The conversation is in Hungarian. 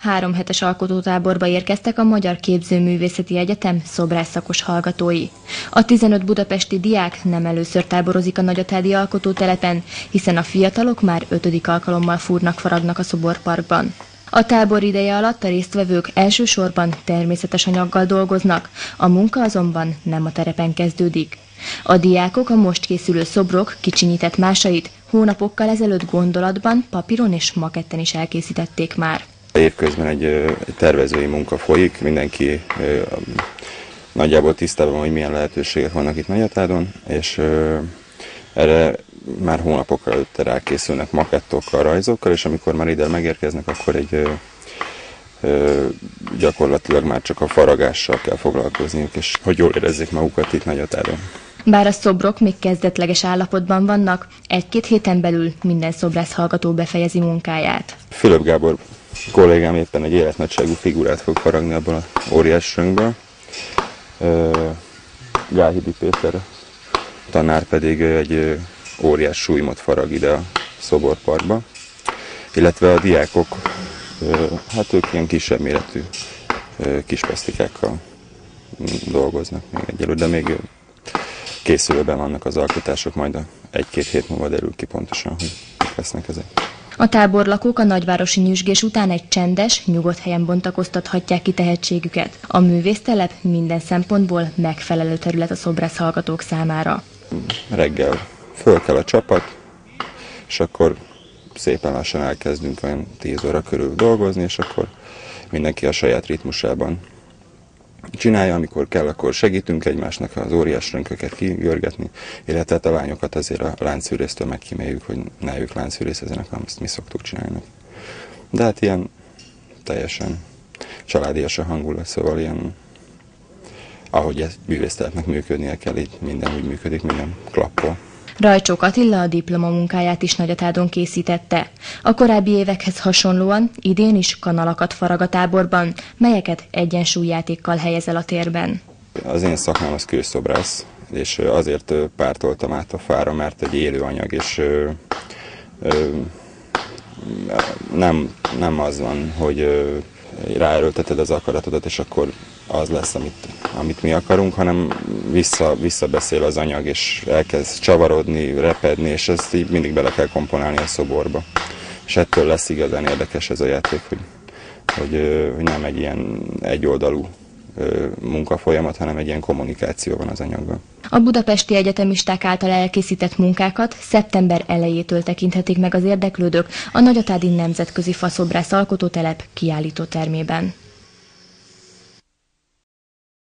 Három hetes alkotótáborba érkeztek a Magyar Képzőművészeti Egyetem szobrászszakos hallgatói. A 15 budapesti diák nem először táborozik a Nagyatádi alkotótelepen, hiszen a fiatalok már ötödik alkalommal fúrnak faragnak a szoborparkban. A tábor ideje alatt a résztvevők elsősorban természetes anyaggal dolgoznak, a munka azonban nem a terepen kezdődik. A diákok a most készülő szobrok kicsinyített másait hónapokkal ezelőtt gondolatban, papíron és maketten is elkészítették már. Évközben egy, egy tervezői munka folyik, mindenki nagyjából tisztában van, hogy milyen lehetőségek vannak itt Nagyatádon, és erre már hónapokkal előtte rákészülnek makettokkal, rajzokkal, és amikor már ide megérkeznek, akkor egy gyakorlatilag már csak a faragással kell foglalkozniuk, és hogy jól érezzék magukat itt Nagyatádon. Bár a szobrok még kezdetleges állapotban vannak, egy-két héten belül minden szobrász hallgató befejezi munkáját. Fülöp Gábor kollégám éppen egy életnagyságú figurát fog faragni abból a óriás röngből. Gáhidi Péter tanár pedig egy óriás súlymot farag ide a szoborparkba, illetve a diákok, hát ők ilyen kisebb méretű kis pesztikákkal dolgoznak még egyelőre, de még készülőben vannak az alkotások, majd egy-két hét múlva derül ki pontosan, hogy lesznek ezek. A táborlakók a nagyvárosi nyüzsgés után egy csendes, nyugodt helyen bontakoztathatják ki tehetségüket. A művésztelep minden szempontból megfelelő terület a szobrász hallgatók számára. Reggel föl kell a csapat, és akkor szépen lassan elkezdünk olyan 10 óra körül dolgozni, és akkor mindenki a saját ritmusában csinálja, amikor kell, akkor segítünk egymásnak az óriás rönköket kigörgetni, illetve hát a lányokat azért a láncfűrésztől megkíméljük, hogy ne ők láncfűrészezenek, hanem ezt mi szoktuk csinálni. De hát ilyen teljesen családias a hangulat, szóval ilyen ahogy ez művészteletnek működnie kell, így minden úgy működik, minden klappol. Rajcsók Attila a diplomamunkáját is Nagyatádon készítette. A korábbi évekhez hasonlóan idén is kanalakat farag a táborban, melyeket egyensúlyjátékkal helyez el a térben. Az én szakmám az kőszobrász, és azért pártoltam át a fára, mert egy élő anyag, és ö, ö, nem, nem az van, hogy ö, ráerőlteted az akaratodat, és akkor az lesz, amit, amit mi akarunk, hanem vissza, visszabeszél az anyag, és elkezd csavarodni, repedni, és ezt így mindig bele kell komponálni a szoborba. És ettől lesz igazán érdekes ez a játék, hogy, hogy, hogy nem egy ilyen egyoldalú munkafolyamat, hanem egy ilyen kommunikáció van az anyaggal. A budapesti egyetemisták által elkészített munkákat szeptember elejétől tekinthetik meg az érdeklődők a Nagyatádi Nemzetközi Faszobrász Alkotótelep kiállító termében.